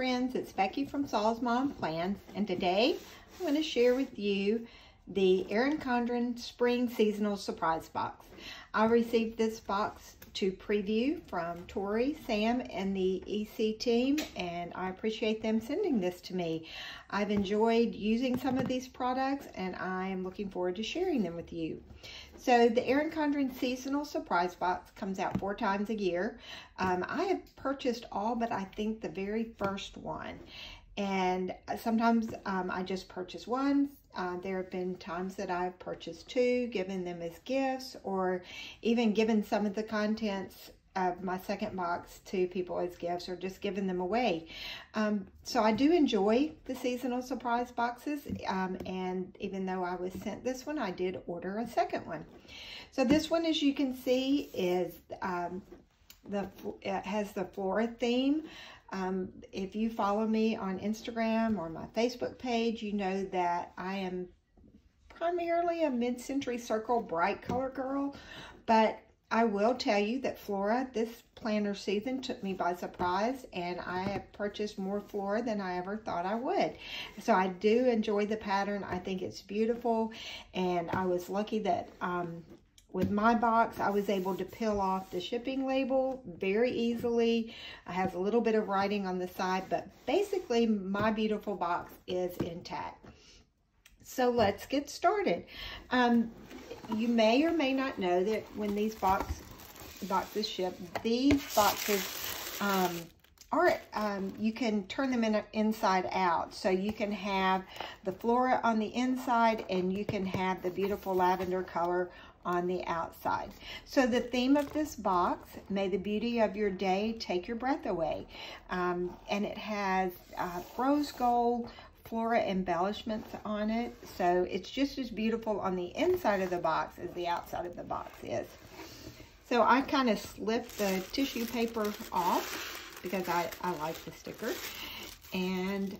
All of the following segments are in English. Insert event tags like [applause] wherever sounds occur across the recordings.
friends, it's Becky from Salls Mom Plans, and today I'm going to share with you the Erin Condren Spring Seasonal Surprise Box. I received this box to preview from Tori, Sam, and the EC team, and I appreciate them sending this to me. I've enjoyed using some of these products, and I am looking forward to sharing them with you. So the Erin Condren Seasonal Surprise Box comes out four times a year. Um, I have purchased all but I think the very first one. And sometimes um, I just purchase one, uh, there have been times that I've purchased two, given them as gifts, or even given some of the contents of my second box to people as gifts or just giving them away. Um, so I do enjoy the seasonal surprise boxes. Um, and even though I was sent this one, I did order a second one. So this one, as you can see, is um, the has the flora theme. Um, if you follow me on Instagram or my Facebook page, you know that I am primarily a mid-century circle bright color girl, but I will tell you that Flora this planter season took me by surprise and I have purchased more Flora than I ever thought I would. So I do enjoy the pattern. I think it's beautiful and I was lucky that um, with my box, I was able to peel off the shipping label very easily. I have a little bit of writing on the side, but basically my beautiful box is intact. So let's get started. Um, you may or may not know that when these box boxes ship, these boxes um, are, um, you can turn them in, inside out. So you can have the flora on the inside and you can have the beautiful lavender color on the outside. So the theme of this box, may the beauty of your day take your breath away. Um, and it has uh, rose gold, flora embellishments on it. So it's just as beautiful on the inside of the box as the outside of the box is. So I kind of slipped the tissue paper off because I, I like the sticker. And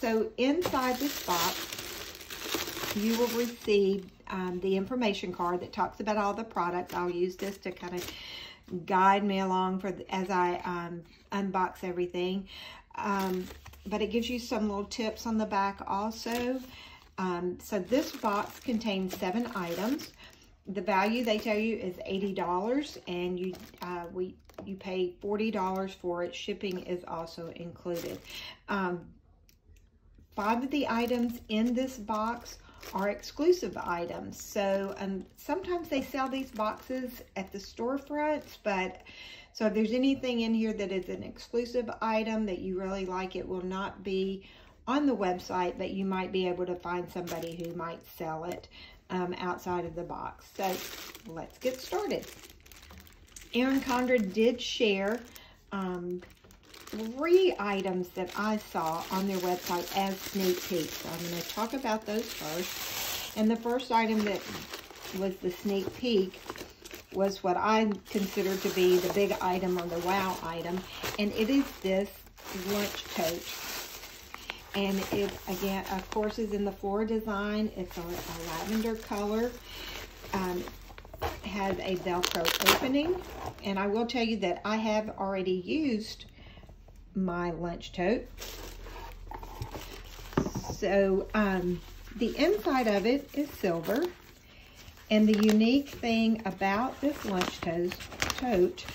so inside this box, you will receive um, the information card that talks about all the products. I'll use this to kind of guide me along for as I um, unbox everything. Um, but it gives you some little tips on the back also. Um, so this box contains seven items. The value they tell you is $80 and you uh, we you pay $40 for it. Shipping is also included. Um, five of the items in this box are exclusive items. So um, sometimes they sell these boxes at the storefronts, but so if there's anything in here that is an exclusive item that you really like, it will not be on the website, but you might be able to find somebody who might sell it um, outside of the box. So let's get started. Erin Condren did share um, three items that I saw on their website as sneak peeks. So I'm going to talk about those first. And the first item that was the sneak peek was what I consider to be the big item or the wow item. And it is this lunch tote. And it, again, of course, is in the floor design. It's a, a lavender color. Um, has a Velcro opening. And I will tell you that I have already used my lunch tote. So um, the inside of it is silver. And the unique thing about this lunch tote, tote,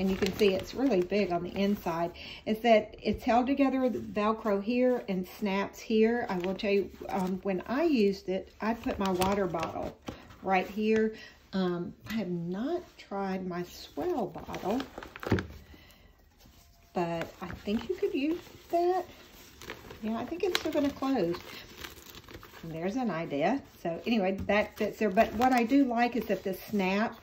and you can see it's really big on the inside, is that it's held together with Velcro here and snaps here. I will tell you, um, when I used it, I put my water bottle right here. Um, I have not tried my S'well bottle but I think you could use that. Yeah, I think it's still going to close. And there's an idea. So anyway, that fits there. But what I do like is that the snap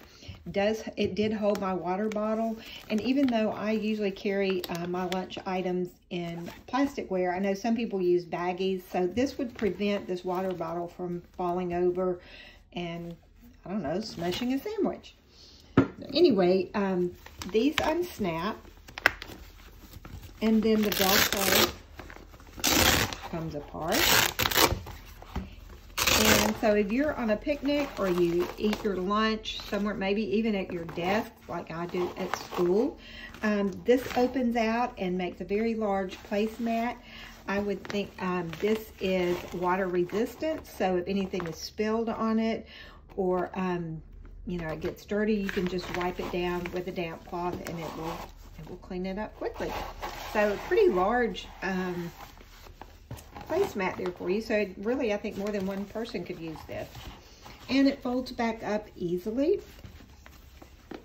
does, it did hold my water bottle. And even though I usually carry uh, my lunch items in plasticware, I know some people use baggies. So this would prevent this water bottle from falling over and, I don't know, smushing a sandwich. Anyway, um, these unsnap and then the Velcro comes apart. And so if you're on a picnic or you eat your lunch somewhere, maybe even at your desk, like I do at school, um, this opens out and makes a very large placemat. I would think um, this is water resistant, so if anything is spilled on it or um, you know it gets dirty, you can just wipe it down with a damp cloth and it will it will clean it up quickly. So a pretty large um, placemat there for you. So really, I think more than one person could use this. And it folds back up easily.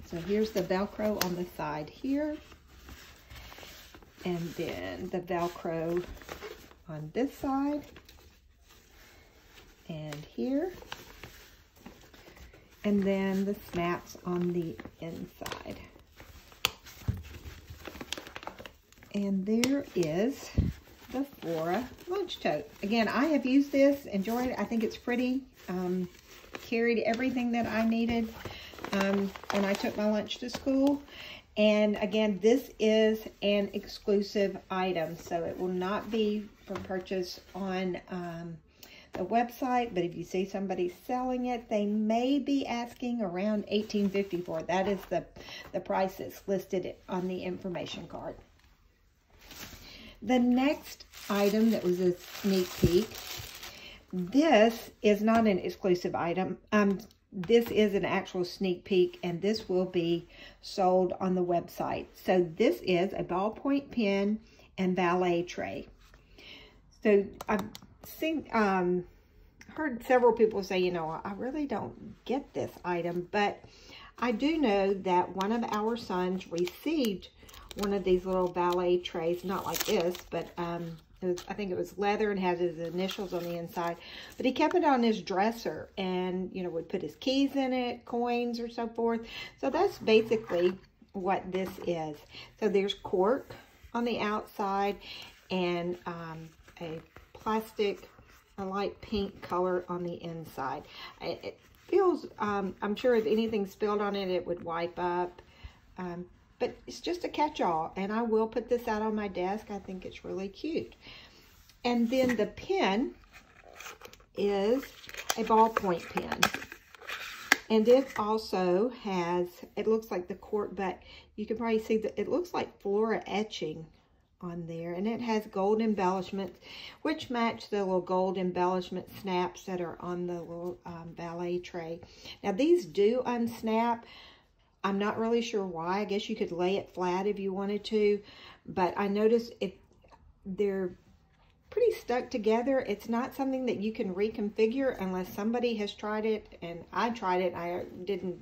So here's the Velcro on the side here. And then the Velcro on this side. And here. And then the snaps on the inside. And there is the Flora lunch tote. Again, I have used this, enjoyed it. I think it's pretty. Um, carried everything that I needed um, when I took my lunch to school. And again, this is an exclusive item, so it will not be for purchase on um, the website, but if you see somebody selling it, they may be asking around $18.50 for it. That is the, the price that's listed on the information card. The next item that was a sneak peek, this is not an exclusive item. Um, this is an actual sneak peek and this will be sold on the website. So this is a ballpoint pen and valet tray. So I've seen, um, heard several people say, you know, I really don't get this item, but I do know that one of our sons received one of these little valet trays, not like this, but um, was, I think it was leather and had his initials on the inside. But he kept it on his dresser and, you know, would put his keys in it, coins or so forth. So that's basically what this is. So there's cork on the outside and um, a plastic, a light pink color on the inside. It, feels, um, I'm sure if anything spilled on it, it would wipe up. Um, but it's just a catch-all, and I will put this out on my desk. I think it's really cute. And then the pen is a ballpoint pen. And it also has, it looks like the cork, but you can probably see that it looks like flora etching on there. And it has gold embellishments, which match the little gold embellishment snaps that are on the little um, valet tray. Now, these do unsnap, I'm not really sure why. I guess you could lay it flat if you wanted to. But I noticed if they're pretty stuck together. It's not something that you can reconfigure unless somebody has tried it. And I tried it. I didn't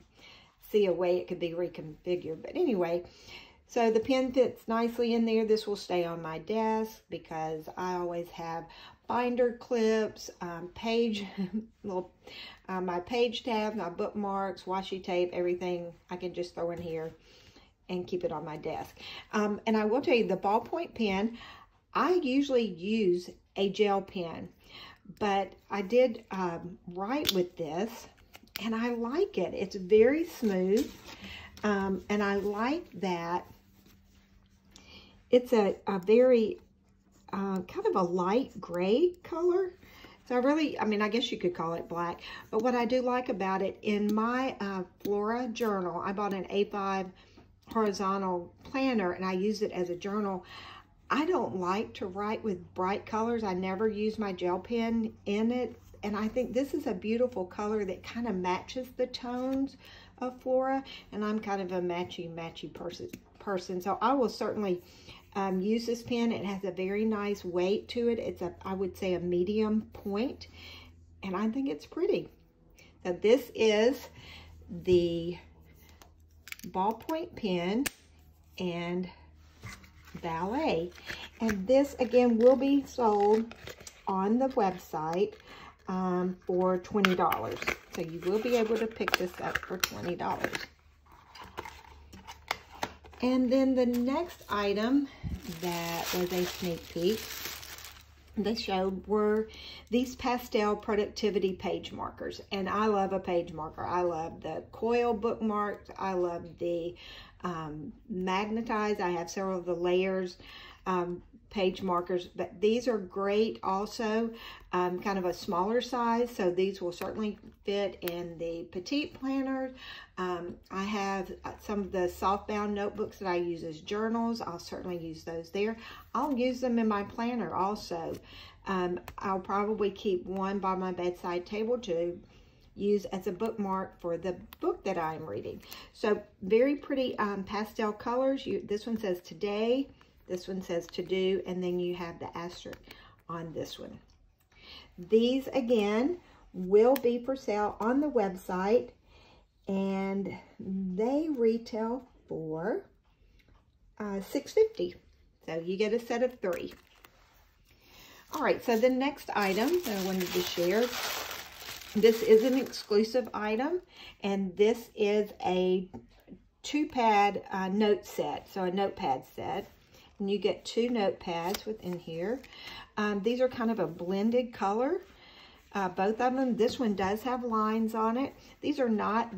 see a way it could be reconfigured. But anyway, so the pen fits nicely in there. This will stay on my desk because I always have binder clips, um, page, [laughs] little, uh, my page tab, my bookmarks, washi tape, everything I can just throw in here and keep it on my desk. Um, and I will tell you, the ballpoint pen, I usually use a gel pen, but I did um, write with this, and I like it. It's very smooth, um, and I like that it's a, a very uh, kind of a light gray color. So I really, I mean, I guess you could call it black. But what I do like about it, in my uh, Flora journal, I bought an A5 horizontal planner and I use it as a journal. I don't like to write with bright colors. I never use my gel pen in it. And I think this is a beautiful color that kind of matches the tones of Flora. And I'm kind of a matchy-matchy person. person. So I will certainly um, use this pen. It has a very nice weight to it. It's a, I would say a medium point, and I think it's pretty. So this is the ballpoint pen and valet. And this, again, will be sold on the website um, for $20. So you will be able to pick this up for $20. And then the next item that was a sneak peek they showed were these pastel productivity page markers. And I love a page marker. I love the coil bookmarks. I love the um, magnetized. I have several of the layers. Um, page markers, but these are great also, um, kind of a smaller size, so these will certainly fit in the petite planner. Um, I have uh, some of the softbound notebooks that I use as journals. I'll certainly use those there. I'll use them in my planner also. Um, I'll probably keep one by my bedside table to use as a bookmark for the book that I'm reading. So very pretty um, pastel colors. You, this one says today, this one says to do, and then you have the asterisk on this one. These, again, will be for sale on the website, and they retail for uh, $6.50. So you get a set of three. All right, so the next item that I wanted to share, this is an exclusive item, and this is a two-pad uh, note set, so a notepad set. And you get two notepads within here. Um, these are kind of a blended color. Uh, both of them. This one does have lines on it. These are not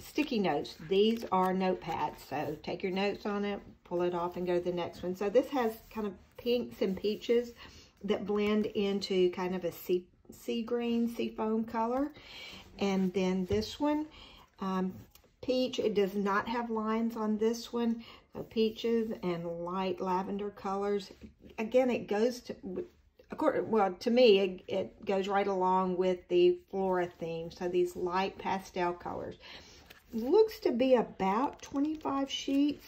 sticky notes. These are notepads. So take your notes on it, pull it off, and go to the next one. So this has kind of pinks and peaches that blend into kind of a sea, sea green, sea foam color. And then this one, um, peach, it does not have lines on this one. Peaches and light lavender colors. Again, it goes to, well, to me, it, it goes right along with the flora theme. So these light pastel colors. Looks to be about 25 sheets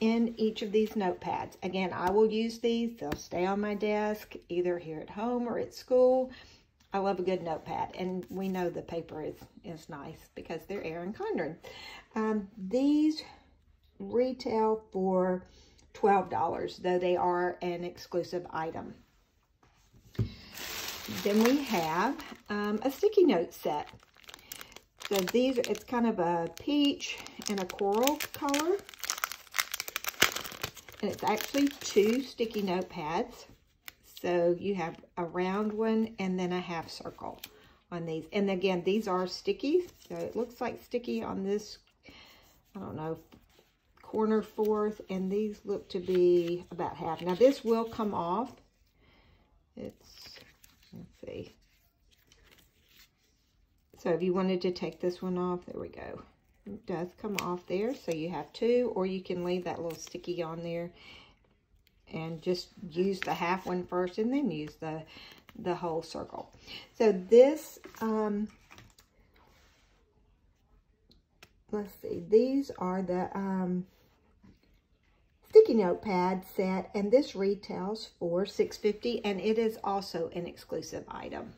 in each of these notepads. Again, I will use these. They'll stay on my desk, either here at home or at school. I love a good notepad, and we know the paper is, is nice because they're Erin Condren. Um, these retail for $12, though they are an exclusive item. Then we have um, a sticky note set. So these, it's kind of a peach and a coral color. And it's actually two sticky note pads. So you have a round one and then a half circle on these. And again, these are sticky. So it looks like sticky on this, I don't know, corner fourth. And these look to be about half. Now this will come off. It's, let's see. So if you wanted to take this one off, there we go. It does come off there, so you have two, or you can leave that little sticky on there and just use the half one first and then use the, the whole circle. So this, um, let's see, these are the um, sticky note pad set, and this retails for $6.50, and it is also an exclusive item.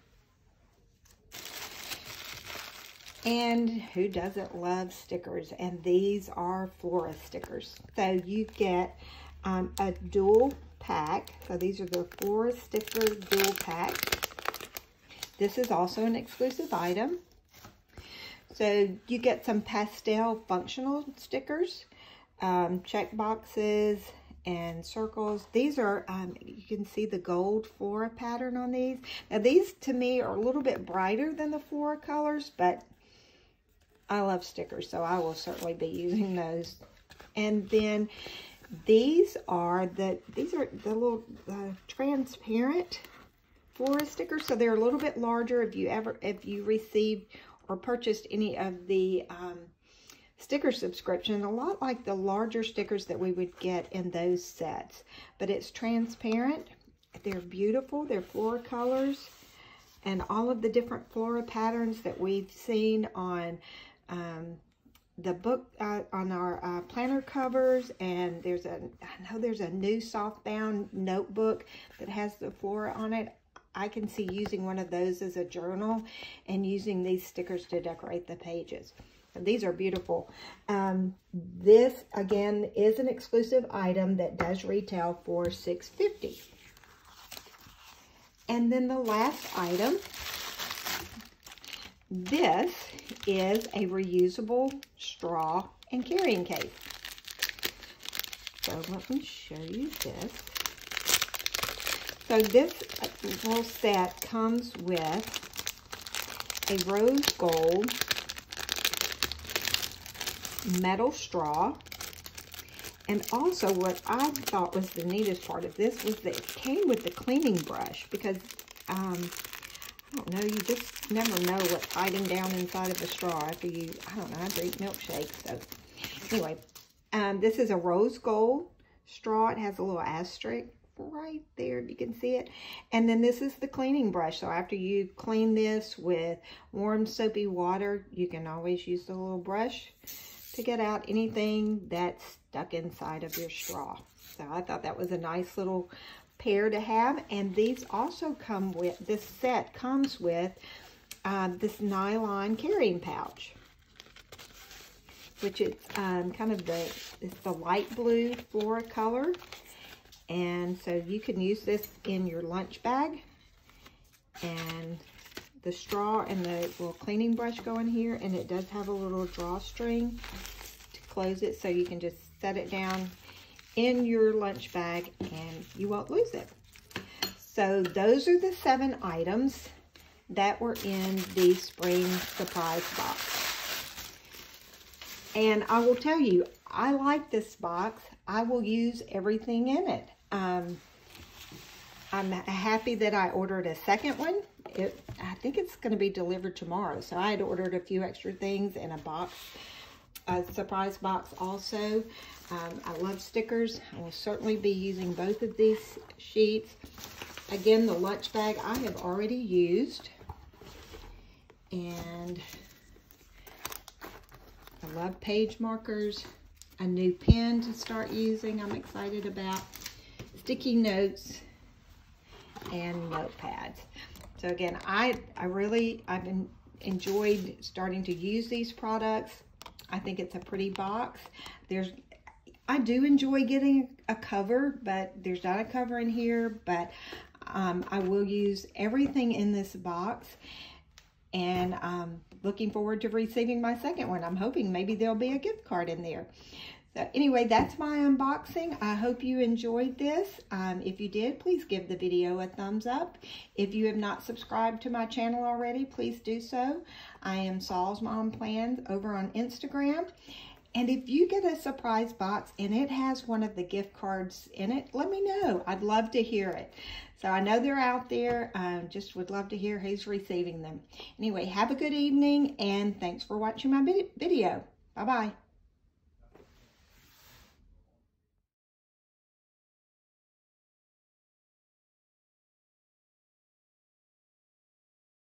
And who doesn't love stickers? And these are Flora stickers. So you get um, a dual pack. So these are the Flora sticker dual pack. This is also an exclusive item. So you get some pastel functional stickers, um, check boxes, and circles. These are, um, you can see the gold flora pattern on these. Now these to me are a little bit brighter than the flora colors, but I love stickers, so I will certainly be using those. And then these are the these are the little uh, transparent flora stickers, so they're a little bit larger. If you ever if you received or purchased any of the um, sticker subscription, a lot like the larger stickers that we would get in those sets, but it's transparent. They're beautiful. They're flora colors and all of the different flora patterns that we've seen on um, the book uh, on our uh, planner covers and there's a I know there's a new softbound notebook that has the flora on it I can see using one of those as a journal and using these stickers to decorate the pages and these are beautiful um, this again is an exclusive item that does retail for $6.50 and then the last item this is a reusable straw and carrying case. So let me show you this. So this little set comes with a rose gold metal straw And also what I thought was the neatest part of this was that it came with the cleaning brush because, um, I don't know, you just never know what's hiding down inside of a straw after you, I don't know, I drink milkshakes. So anyway, um, this is a rose gold straw. It has a little asterisk right there you can see it and then this is the cleaning brush so after you clean this with warm soapy water you can always use the little brush to get out anything that's stuck inside of your straw. So I thought that was a nice little pair to have. And these also come with this set comes with uh, this nylon carrying pouch which is um, kind of the it's the light blue flora color. And so you can use this in your lunch bag. And the straw and the little cleaning brush go in here. And it does have a little drawstring to close it. So you can just set it down in your lunch bag and you won't lose it. So those are the seven items that were in the spring surprise box. And I will tell you, I like this box. I will use everything in it. Um, I'm happy that I ordered a second one. It, I think it's going to be delivered tomorrow. So I had ordered a few extra things in a box, a surprise box also. Um, I love stickers. I will certainly be using both of these sheets. Again, the lunch bag I have already used. And I love page markers. A new pen to start using I'm excited about sticky notes and notepads. So again, I, I really, I've been, enjoyed starting to use these products. I think it's a pretty box. There's, I do enjoy getting a cover, but there's not a cover in here, but um, I will use everything in this box and I'm looking forward to receiving my second one. I'm hoping maybe there'll be a gift card in there. So anyway, that's my unboxing. I hope you enjoyed this. Um, if you did, please give the video a thumbs up. If you have not subscribed to my channel already, please do so. I am Salls Mom Plans over on Instagram. And if you get a surprise box and it has one of the gift cards in it, let me know. I'd love to hear it. So I know they're out there. I just would love to hear who's receiving them. Anyway, have a good evening and thanks for watching my video. Bye-bye.